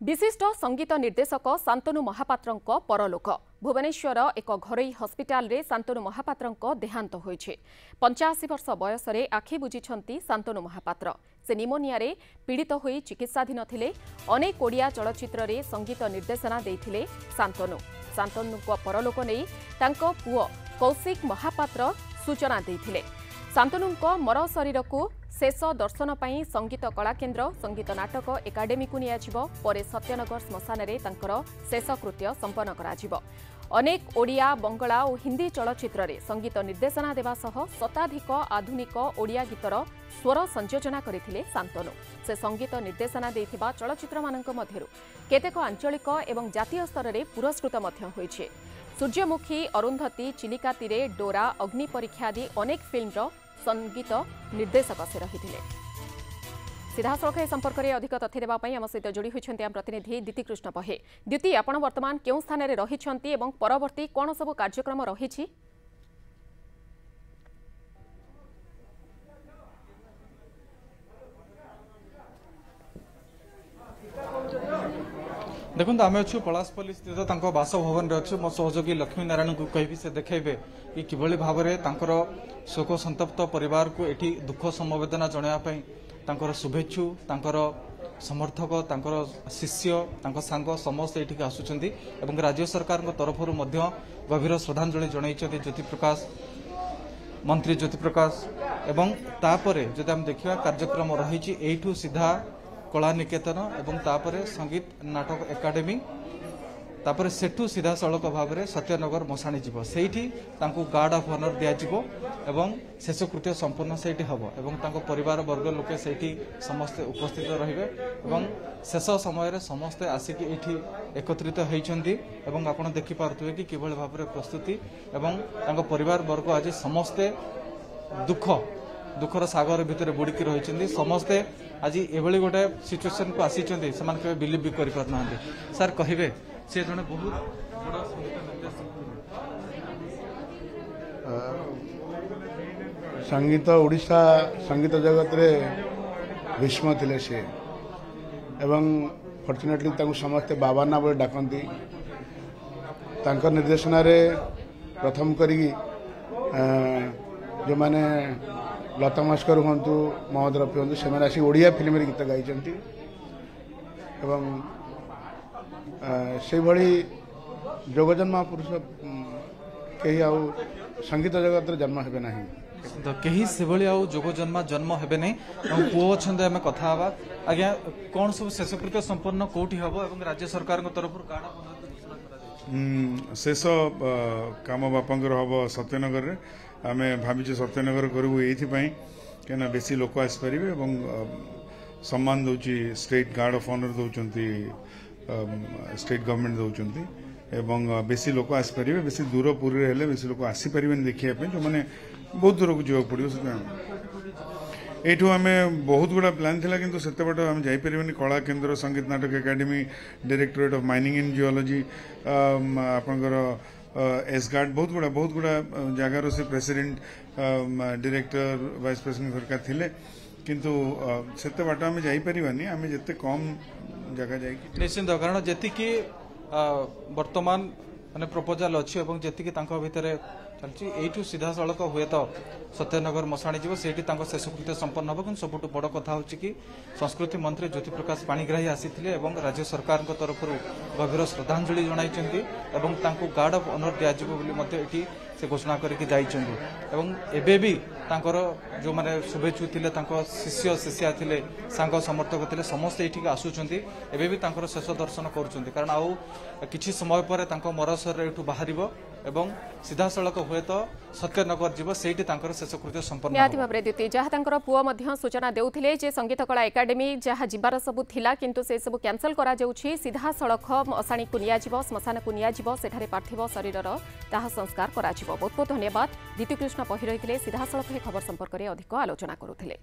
ବିଶିଷ୍ଟ ସଙ୍ଗୀତ ନିର୍ଦ୍ଦେଶକ ଶାନ୍ତନୁ ମହାପାତ୍ରଙ୍କ ପରଲୋକ। ଭୁବନେଶ୍ୱର ଏକ ଘରୋଇ ହସ୍ପିଟାଲରେ ଶାନ୍ତନୁ ମହାପାତ୍ରଙ୍କ ଦେହାନ୍ତ ହୋଇଛି। ପଞ୍ଚାଅଶୀ ବର୍ଷ ବୟସରେ ଆଖି ବୁଜିଛନ୍ତି ଶାନ୍ତନୁ ମହାପାତ୍ର। ସେ ନିମୋନିଆରେ ପୀଡ଼ିତ ହୋଇ ଚିକିତ୍ସାଧୀନ ଥିଲେ। ଅନେକ ଓଡ଼ିଆ ଚଳଚ୍ଚିତ୍ରରେ ସଙ୍ଗୀତ ନିର୍ଦ୍ଦେଶନା ଦେଇଥିଲେ ଶାନ୍ତନୁ। ଶାନ୍ତନୁଙ୍କ ପରଲୋକ ନେଇ ତାଙ୍କ ପୁଅ କୌଶିକ ମହାପାତ୍ର ସୂଚନା ଦେଇଥିଲେ। ଶାନ୍ତନୁଙ୍କ ମର ଶରୀରକୁ ଶେଷ ଦର୍ଶନ ପାଇଁ ସଙ୍ଗୀତ କଳାକେନ୍ଦ୍ର ସଙ୍ଗୀତ ନାଟକ ଏକାଡେମୀକୁ ନିଆଯିବ। ପରେ ସତ୍ୟନଗର ଶ୍ମଶାନରେ ତାଙ୍କର ଶେଷକୃତ୍ୟ ସମ୍ପନ୍ନ କରାଯିବ। ଅନେକ ଓଡ଼ିଆ ବଙ୍ଗଳା ଓ ହିନ୍ଦୀ ଚଳଚ୍ଚିତ୍ରରେ ସଙ୍ଗୀତ ନିର୍ଦ୍ଦେଶନା ଦେବା ସହ ଶତାଧିକ ଆଧୁନିକ ଓଡ଼ିଆ ଗୀତର ସ୍ୱର ସଂଯୋଜନା କରିଥିଲେ ଶାନ୍ତନୁ। ସେ ସଙ୍ଗୀତ ନିର୍ଦ୍ଦେଶନା ଦେଇଥିବା ଚଳଚ୍ଚିତ୍ରମାନଙ୍କ ମଧ୍ୟରୁ କେତେକ ଆଞ୍ଚଳିକ ଏବଂ ଜାତୀୟ ସ୍ତରରେ ପୁରସ୍କୃତ ମଧ୍ୟ ହୋଇଛି। ସୂର୍ଯ୍ୟମୁଖୀ ଅରୁନ୍ଧତୀ ଚିଲିକା ତୀରେ ଡୋରା ଅଗ୍ନି ପରୀକ୍ଷା ଆଦି ଅନେକ ଫିଲ୍ମର ସଙ୍ଗୀତ ନିର୍ଦ୍ଦେଶକ ସେ ରହିଥିଲେ। ସିଧାସଳଖ ଏ ସମ୍ପର୍କରେ ଅଧିକ ତଥ୍ୟ ଦେବା ପାଇଁ ଆମ ସହିତ ଯୋଡ଼ି ହୋଇଛନ୍ତି ଆମ ପ୍ରତିନିଧି ଦ୍ୟୁତି କୃଷ୍ଣ ପହେ ଦ୍ୟୁତି ଆପଣ ବର୍ତ୍ତମାନ କେଉଁ ସ୍ଥାନରେ ରହିଛନ୍ତି ଏବଂ ପରବର୍ତ୍ତୀ କ'ଣ ସବୁ କାର୍ଯ୍ୟକ୍ରମ ରହିଛି? ଦେଖନ୍ତୁ ଆମେ ଅଛୁ ପଳାଶପଲ୍ଲୀ ସ୍ଥିତ ତାଙ୍କ ବାସଭବନରେ ଅଛୁ। ମୋ ସହଯୋଗୀ ଲକ୍ଷ୍ମୀ ନାରାୟଣଙ୍କୁ କହିବି ସେ ଦେଖାଇବେ କି କିଭଳି ଭାବରେ ତାଙ୍କର ଶୋକ ସନ୍ତପ୍ତ ପରିବାରକୁ ଏଠି ଦୁଃଖ ସମବେଦନା ଜଣାଇବା ପାଇଁ ତାଙ୍କର ଶୁଭେଚ୍ଛୁ ତାଙ୍କର ସମର୍ଥକ ତାଙ୍କର ଶିଷ୍ୟ ତାଙ୍କ ସାଙ୍ଗ ସମସ୍ତେ ଏଠିକି ଆସୁଛନ୍ତି ଏବଂ ରାଜ୍ୟ ସରକାରଙ୍କ ତରଫରୁ ମଧ୍ୟ ଗଭୀର ଶ୍ରଦ୍ଧାଞ୍ଜଳି ଜଣାଇଛନ୍ତି ଜ୍ୟୋତିପ୍ରକାଶ ମନ୍ତ୍ରୀ ଜ୍ୟୋତିପ୍ରକାଶ ଏବଂ ତାପରେ ଯଦି ଆମେ ଦେଖିବା କାର୍ଯ୍ୟକ୍ରମ ରହିଛି ଏଇଠୁ ସିଧା କଳା ନିକେତନ ଏବଂ ତାପରେ ସଙ୍ଗୀତ ନାଟକ ଏକାଡେମୀ ତାପରେ ସେଠୁ ସିଧାସଳଖ ଭାବରେ ସତ୍ୟନଗର ମଶାଣି ଯିବ। ସେଇଠି ତାଙ୍କୁ ଗାର୍ଡ ଅଫ୍ ଅନର ଦିଆଯିବ ଏବଂ ଶେଷକୃତ୍ୟ ସମ୍ପୂର୍ଣ୍ଣ ସେଇଠି ହେବ ଏବଂ ତାଙ୍କ ପରିବାର ବର୍ଗ ଲୋକେ ସେଇଠି ସମସ୍ତେ ଉପସ୍ଥିତ ରହିବେ ଏବଂ ଶେଷ ସମୟରେ ସମସ୍ତେ ଆସିକି ଏଇଠି ଏକତ୍ରିତ ହୋଇଛନ୍ତି ଏବଂ ଆପଣ ଦେଖିପାରୁଥିବେ କି କିଭଳି ଭାବରେ ପ୍ରସ୍ତୁତି ଏବଂ ତାଙ୍କ ପରିବାର ବର୍ଗ ଆଜି ସମସ୍ତେ ଦୁଃଖ ଦୁଃଖର ସାଗର ଭିତରେ ବୁଡ଼ିକି ରହିଛନ୍ତି। ସମସ୍ତେ ଆଜି ଏଭଳି ଗୋଟେ ସିଚୁଏସନକୁ ଆସିଛନ୍ତି। ସେମାନେ କେବେ ବିଲିଭ୍ ବି କରିପାରୁନାହାନ୍ତି। ସାର୍ କହିବେ ସେ ଜଣେ ବହୁତ ବଡ଼ ସଙ୍ଗୀତ ନିର୍ଦ୍ଦେଶକ ସଙ୍ଗୀତ ଓଡ଼ିଶା ସଙ୍ଗୀତ ଜଗତରେ ଭୀଷ୍ମ ଥିଲେ ସେ ଏବଂ ଫର୍ଚୁନେଟଲି ତାଙ୍କୁ ସମସ୍ତେ ବାବାନା ବୋଲି ଡାକନ୍ତି। ତାଙ୍କ ନିର୍ଦ୍ଦେଶନାରେ ପ୍ରଥମ କରିକି ଆ, ଯେଉଁମାନେ ଲତା ମସ୍କର ହୁଅନ୍ତୁ ମହମ୍ମଦ ରଫି ହୁଅନ୍ତୁ ସେମାନେ ଆସି ଓଡ଼ିଆ ଫିଲ୍ମରେ ଗୀତ ଗାଇଛନ୍ତି ଏବଂ ଆ, ସେଇଭଳି ଯୋଗଜନ୍ମ ପୁରୁଷ ଉଁ, କେହି ଆଉ ସଙ୍ଗୀତ ଜଗତରେ ଜନ୍ମ ହେବେ ନାହିଁ ତ କେହି ସେଭଳି ଆଉ ଯୋଗ ଜନ୍ମା ଜନ୍ମ ହେବେ ନାହିଁ ଏବଂ ପୁଅ ଅଛନ୍ତି ଆମେ କଥା ହେବା। ଆଜ୍ଞା କ'ଣ ସବୁ ଶେଷକୃତ୍ୟ ସମ୍ପନ୍ନ କୋଉଠି ହେବ ଏବଂ ରାଜ୍ୟ ସରକାରଙ୍କ ତରଫରୁ କାଣ ଶେଷ କାମ ବାପାଙ୍କର ହବ ସତ୍ୟନଗରରେ। ଆମେ ଭାବିଛୁ ସତ୍ୟନଗର କରିବୁ ଏଇଥିପାଇଁ କାହିଁକିନା ବେଶୀ ଲୋକ ଆସିପାରିବେ ଏବଂ ସମ୍ମାନ ଦେଉଛି ଷ୍ଟେଟ୍ ଗାର୍ଡ ଅଫ୍ ଅନର ଦେଉଛନ୍ତି ଷ୍ଟେଟ୍ ଗଭର୍ଣ୍ଣମେଣ୍ଟ ଦେଉଛନ୍ତି। ଏବଂ ଅ, ବେଶୀ ଲୋକ ଆସିପାରିବେ ବେଶୀ ଦୂର ପୁରୀରେ ହେଲେ ବେଶୀ ଲୋକ ଆସିପାରିବେନି ଦେଖିବା ପାଇଁ ଯେଉଁମାନେ ବହୁତ ଦୂରକୁ ଯିବାକୁ ପଡ଼ିବ ସେଥିପାଇଁ ଏଇଠୁ ଆମେ ବହୁତ ଗୁଡ଼ା ପ୍ଲାନ୍ ଥିଲା କିନ୍ତୁ ସେତେ ବାଟ ଆମେ ଯାଇପାରିବାନି Kala Kendra Sangeet Natak academy directorate of mining and geology ଆପଣଙ୍କର ଏସ୍ ଗାର୍ଡ ବହୁତ ଗୁଡ଼ା ବହୁତ ଗୁଡ଼ା ଅ, ଜାଗାର ସେ ପ୍ରେସିଡେଣ୍ଟ ଡିରେକ୍ଟର ଭାଇସ୍ ପ୍ରେସିଡେଣ୍ଟ ସରକାର ଥିଲେ କିନ୍ତୁ ଅ, ସେତେ ବାଟ ଆମେ ଯାଇପାରିବାନି ଆମେ ଯେତେ କମ୍ ଜାଗା ଯାଇକି ନିଶ୍ଚିନ୍ତ କାରଣ ଯେତିକି ଆ, ବର୍ତ୍ତମାନ ମାନେ ପ୍ରପୋଜାଲ ଅଛି ଏବଂ ଯେତିକି ତାଙ୍କ ଭିତରେ ଚାଲିଛି। ଏଇଠୁ ସିଧାସଳଖ ହୁଏତ ସତ୍ୟନଗର ମଶାଣି ଯିବ। ସେଇଠି ତାଙ୍କ ଶେଷକୃତ୍ୟ ସମ୍ପନ୍ନ ହେବ। କିନ୍ତୁ ସବୁଠୁ ବଡ଼ କଥା ହେଉଛି କି ସଂସ୍କୃତି ମନ୍ତ୍ରୀ ଜ୍ୟୋତିପ୍ରକାଶ ପାଣିଗ୍ରାହୀ ଆସିଥିଲେ ଏବଂ ରାଜ୍ୟ ସରକାରଙ୍କ ତରଫରୁ ଗଭୀର ଶ୍ରଦ୍ଧାଞ୍ଜଳି ଜଣାଇଛନ୍ତି ଏବଂ ତାଙ୍କୁ ଗାର୍ଡ ଅଫ୍ ଅନର ଦିଆଯିବ ବୋଲି ମଧ୍ୟ ଏଠି ସେ ଘୋଷଣା କରିକି ଯାଇଛନ୍ତି। ଏବଂ ଏବେ ବି ତାଙ୍କର ଯେଉଁମାନେ ଶୁଭେଚ୍ଛୁ ଥିଲେ ତାଙ୍କ ଶିଷ୍ୟ ଶିଷ୍ୟା ଥିଲେ ସାଙ୍ଗ ସମର୍ଥକ ଥିଲେ ସମସ୍ତେ ଏଠିକି ଆସୁଛନ୍ତି। ଏବେ ବି ତାଙ୍କର ଶେଷ ଦର୍ଶନ କରୁଛନ୍ତି। କାରଣ ଆଉ କିଛି ସମୟ ପରେ ତାଙ୍କ ମରଶରୀର ଏଠୁ ବାହାରିବ ଏବଂ ସିଧାସଳଖ ହୁଏତ ସତ୍ୟନଗର ଯିବ ସେଇଠି ତାଙ୍କର ଶେଷକୃତ୍ୟ ସମ୍ପନ୍ନ ନିହାତି ହେବ। ଭାବରେ ଦ୍ୟୁତି ଯାହା ତାଙ୍କର ପୁଅ ମଧ୍ୟ ସୂଚନା ଦେଉଥିଲେ ଯେ ସଙ୍ଗୀତ କଳା ଏକାଡେମୀ ଯାହା ଯିବାର ସବୁ ଥିଲା କିନ୍ତୁ ସେ ସବୁ କ୍ୟାନସଲ କରାଯାଉଛି। ସିଧାସଳଖ ମଶାଣୀକୁ ନିଆଯିବ ଶ୍ମଶାନକୁ ନିଆଯିବ ସେଠାରେ ପାର୍ଥିବ ଶରୀରର ଦାହ ସଂସ୍କାର କରାଯିବ। ବହୁତ ବହୁତ ଧନ୍ୟବାଦ। ଦ୍ୟୁତି କୃଷ୍ଣ ପହି ରହିଥିଲେ। ସିଧାସଳଖ ଏ ଖବର ସମ୍ପର୍କରେ ଅଧିକ ଆଲୋଚନା କରୁଥିଲେ।